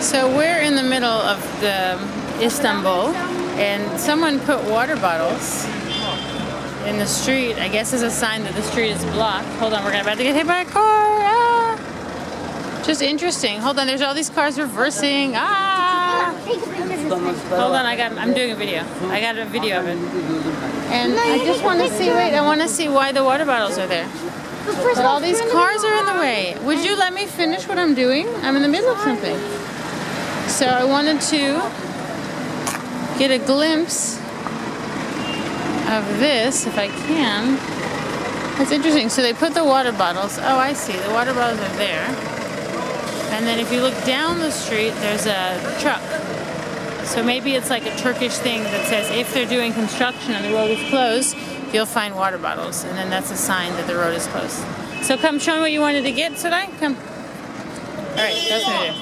So we're in the middle of the Istanbul, and someone put water bottles in the street. I guess as a sign that the street is blocked. Hold on, we're about to get hit by a car. Ah! Just interesting. Hold on, there's all these cars reversing. Ah! Hold on, I got. I'm doing a video. I got a video of it. And I just want to see. Wait, I want to see why the water bottles are there. But all these cars are in the way. Would you let me finish what I'm doing? I'm in the middle of something. So I wanted to get a glimpse of this, if I can. That's interesting. So they put the water bottles. Oh, I see. The water bottles are there. And then if you look down the street, there's a truck. So maybe it's like a Turkish thing that says if they're doing construction and the road is closed, you'll find water bottles, and then that's a sign that the road is closed. So come show me what you wanted to get today. Come. All right, that's what I do.